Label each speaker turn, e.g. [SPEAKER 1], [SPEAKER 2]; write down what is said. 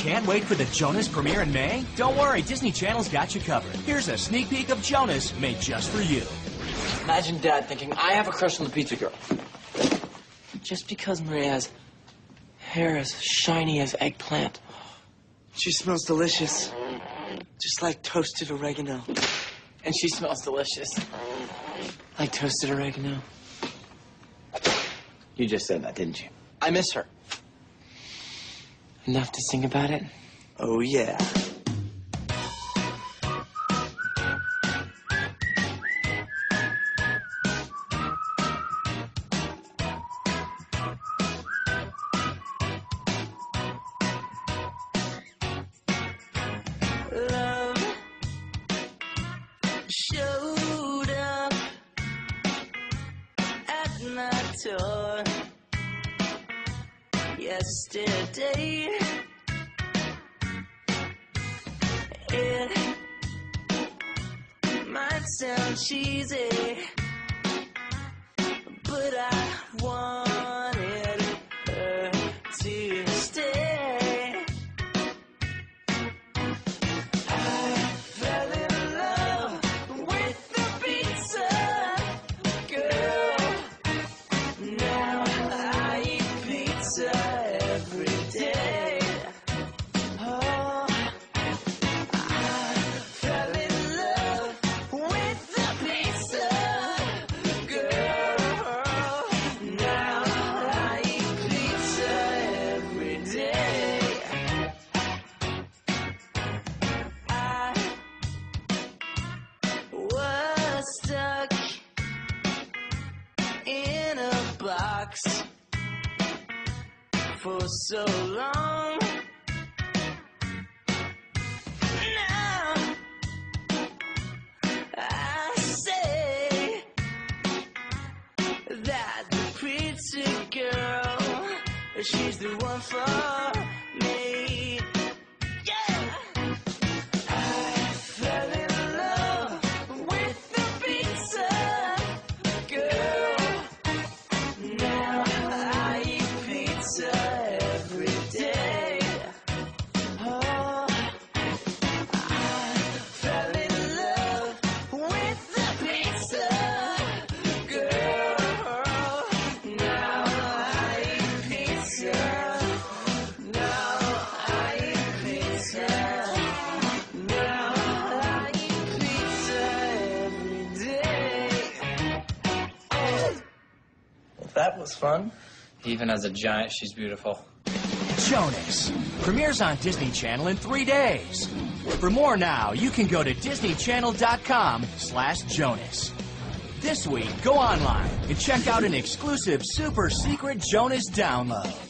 [SPEAKER 1] Can't wait for the Jonas premiere in May? Don't worry, Disney Channel's got you covered. Here's a sneak peek of Jonas made just for you.
[SPEAKER 2] Imagine Dad thinking, I have a crush on the pizza girl. Just because Maria has hair as shiny as eggplant.
[SPEAKER 3] She smells delicious. Just like toasted oregano.
[SPEAKER 2] And she smells delicious. Like toasted oregano. You just said that, didn't you? I miss her. Enough to sing about it?
[SPEAKER 3] Oh, yeah.
[SPEAKER 4] Yesterday. It might sound cheesy, but I box for so long. Now I say that the pretty girl, she's the one for
[SPEAKER 3] That was fun.
[SPEAKER 2] Even as a giant, she's beautiful.
[SPEAKER 1] Jonas premieres on Disney Channel in three days. For more now, you can go to disneychannel.com slash Jonas. This week, go online and check out an exclusive super secret Jonas download.